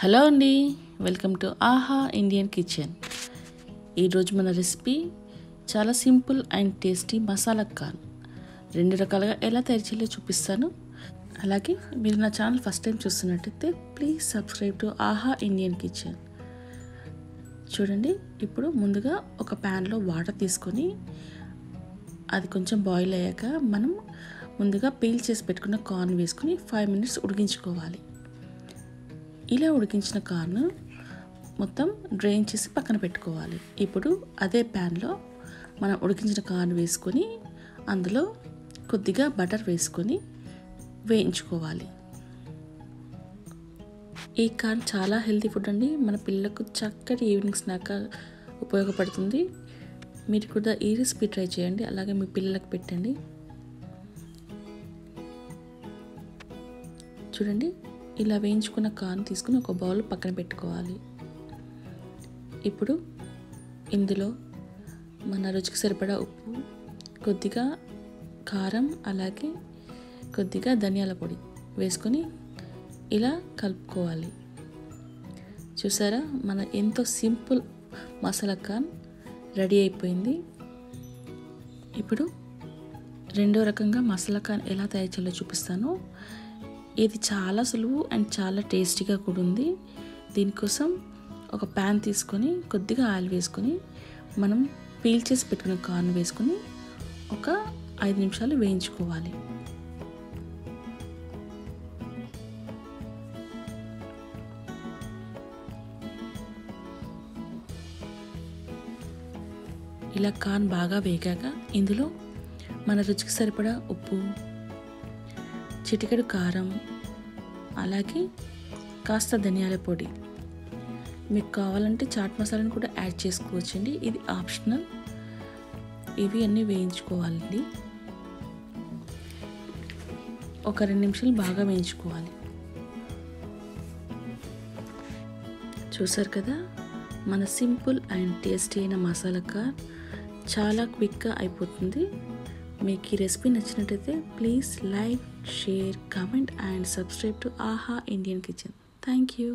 Hello అండి welcome to Aaha Indian Kitchen. ఈరోజు మన రెసిపీ చాలా simple and tasty masala corn రెండు రకాలుగా ఎలా తయారు చేయాలో చూపిస్తాను. అలాగే మీరు నా ఛానల్ ఫస్ట్ టైం చూస్తున్నట్టయితే please subscribe to Aaha Indian Kitchen. చూడండి ఇప్పుడు ముందుగా ఒక ప్యాన్లో వాటర్ తీసుకొని అది కొంచెం బాయిల్ అయ్యాక మనం ముందుగా పీల్ చేసి పెట్టుకున్న కార్న్ వేసుకుని ఫైవ్ మినిట్స్ ఉడికించుకోవాలి. ఇలా ఉడికించిన కార్న్ మొత్తం డ్రైన్ చేసి పక్కన పెట్టుకోవాలి. ఇప్పుడు అదే ప్యాన్లో మనం ఉడికించిన కార్న్ వేసుకొని అందులో కొద్దిగా బటర్ వేసుకొని వేయించుకోవాలి. ఈ కార్న్ చాలా హెల్తీ ఫుడ్ అండి. మన పిల్లలకు చక్కటి ఈవినింగ్ స్నాక్ ఉపయోగపడుతుంది. మీరు కూడా ఈ రెసిపీ ట్రై చేయండి. అలాగే మీ పిల్లలకు పెట్టండి. చూడండి. ఇలా వేయించుకున్న కాన్ తీసుకుని ఒక బౌల్ పక్కన పెట్టుకోవాలి. ఇప్పుడు ఇందులో మన రుచికి సరిపడా ఉప్పు కొద్దిగా కారం అలాగే కొద్దిగా ధనియాల పొడి వేసుకొని ఇలా కలుపుకోవాలి. చూసారా? మన ఎంతో సింపుల్ మసాలా కాన్ రెడీ అయిపోయింది. ఇప్పుడు రెండో రకంగా మసాలా కాన్ ఎలా తయారు చేయాలో చూపిస్తాను. ఇది చాలా సులువు అండ్ చాలా టేస్టీగా కూడా ఉంది. దీనికోసం ఒక ప్యాన్ తీసుకొని కొద్దిగా ఆయిల్ వేసుకొని మనం పీల్ చేసి పెట్టుకున్న కార్న్ వేసుకొని ఒక ఐదు నిమిషాలు వేయించుకోవాలి. ఇలా కార్న్ బాగా వేగాక ఇందులో మన రుచికి సరిపడా ఉప్పు చిటికెడు కారం అలాగే కాస్త ధనియాల పొడి. మీకు కావాలంటే చాట్ మసాలాను కూడా యాడ్ చేసుకోవచ్చండి. ఇది ఆప్షనల్. ఇవి అన్నీ వేయించుకోవాలండి. ఒక రెండు నిమిషాలు బాగా వేయించుకోవాలి. చూసారు కదా? మన సింపుల్ అండ్ టేస్టీ అయిన మసాలా కార్ చాలా క్విక్గా అయిపోతుంది. మీకు ఈ రెసిపీ నచ్చినట్టయితే please like share comment and subscribe to Aaha Indian Kitchen. Thank you.